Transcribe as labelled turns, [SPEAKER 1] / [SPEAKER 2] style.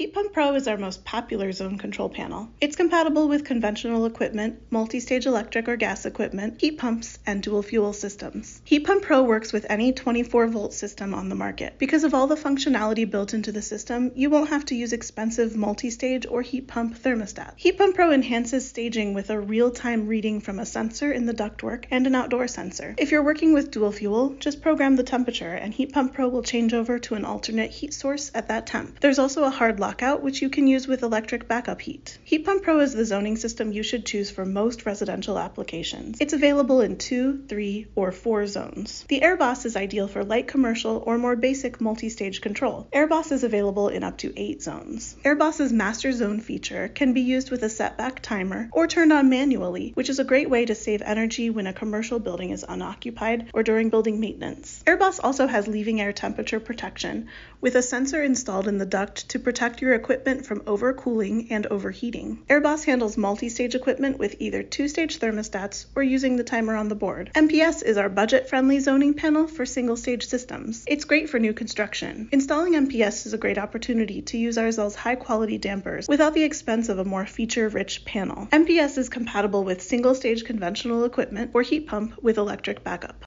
[SPEAKER 1] HeatPumPro is our most popular zone control panel. It's compatible with conventional equipment, multi-stage electric or gas equipment, heat pumps, and dual fuel systems. HeatPumPro works with any 24 volt system on the market. Because of all the functionality built into the system, you won't have to use expensive multi-stage or heat pump thermostats. HeatPumPro enhances staging with a real-time reading from a sensor in the ductwork and an outdoor sensor. If you're working with dual fuel, just program the temperature and HeatPumPro will change over to an alternate heat source at that temp. There's also a hard lockout, which you can use with electric backup heat. HeatPumPro is the zoning system you should choose for most residential applications. It's available in two, three, or four zones. The AirBoss is ideal for light commercial or more basic multi-stage control. AirBoss is available in up to eight zones. AirBoss's master zone feature can be used with a setback timer or turned on manually, which is a great way to save energy when a commercial building is unoccupied or during building maintenance. AirBoss also has leaving air temperature protection with a sensor installed in the duct to protect your equipment from overcooling and overheating. AirBoss handles multi-stage equipment with either two-stage thermostats or using the timer on the board. MPS is our budget-friendly zoning panel for single-stage systems. It's great for new construction. Installing MPS is a great opportunity to use Arzel's high-quality dampers without the expense of a more feature-rich panel. MPS is compatible with single-stage conventional equipment or heat pump with electric backup.